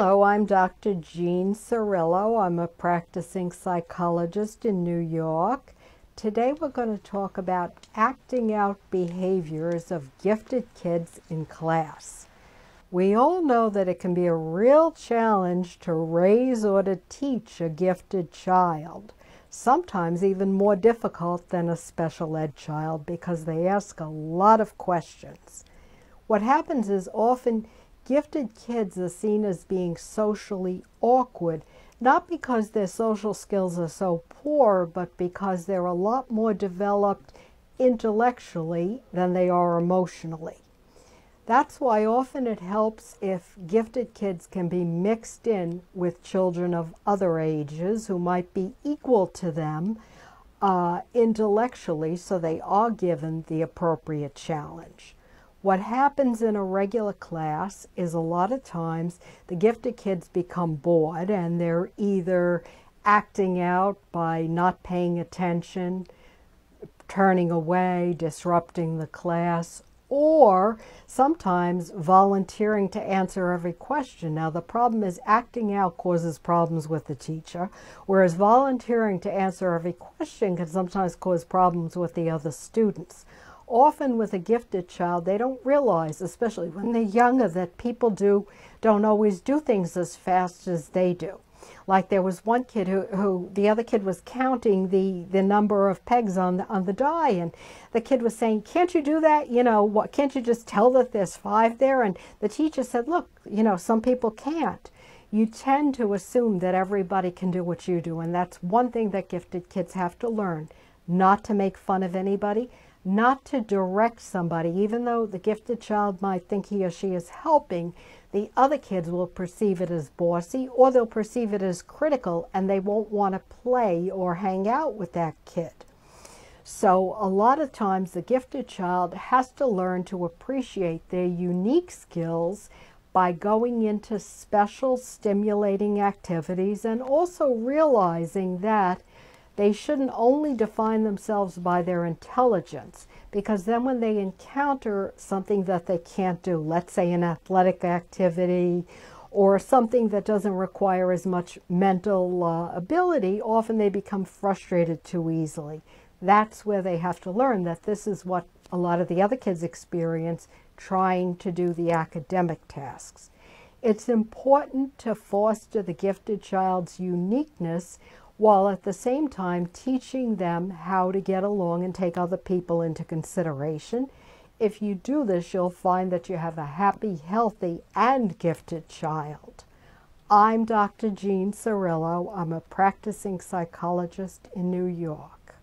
Hello, I'm Dr. Jean Cirillo. I'm a practicing psychologist in New York. Today we're going to talk about acting out behaviors of gifted kids in class. We all know that it can be a real challenge to raise or to teach a gifted child, sometimes even more difficult than a special ed child because they ask a lot of questions. What happens is often gifted kids are seen as being socially awkward, not because their social skills are so poor, but because they're a lot more developed intellectually than they are emotionally. That's why often it helps if gifted kids can be mixed in with children of other ages who might be equal to them uh, intellectually, so they are given the appropriate challenge. What happens in a regular class is a lot of times the gifted kids become bored and they're either acting out by not paying attention, turning away, disrupting the class, or sometimes volunteering to answer every question. Now, the problem is acting out causes problems with the teacher, whereas volunteering to answer every question can sometimes cause problems with the other students often with a gifted child, they don't realize, especially when they're younger, that people do don't always do things as fast as they do. Like there was one kid who, who the other kid was counting the, the number of pegs on the, on the die, and the kid was saying, "Can't you do that? You know, what? Can't you just tell that there's five there?" And the teacher said, "Look, you know, some people can't." You tend to assume that everybody can do what you do, and that's one thing that gifted kids have to learn: not to make fun of anybody, not to direct somebody, even though the gifted child might think he or she is helping, the other kids will perceive it as bossy or they'll perceive it as critical and they won't want to play or hang out with that kid. So a lot of times the gifted child has to learn to appreciate their unique skills by going into special stimulating activities and also realizing that they shouldn't only define themselves by their intelligence, because then when they encounter something that they can't do, let's say an athletic activity or something that doesn't require as much mental uh, ability, often they become frustrated too easily. That's where they have to learn that this is what a lot of the other kids experience trying to do the academic tasks. It's important to foster the gifted child's uniqueness while at the same time teaching them how to get along and take other people into consideration. If you do this, you'll find that you have a happy, healthy, and gifted child. I'm Dr. Jean Cirillo. I'm a practicing psychologist in New York.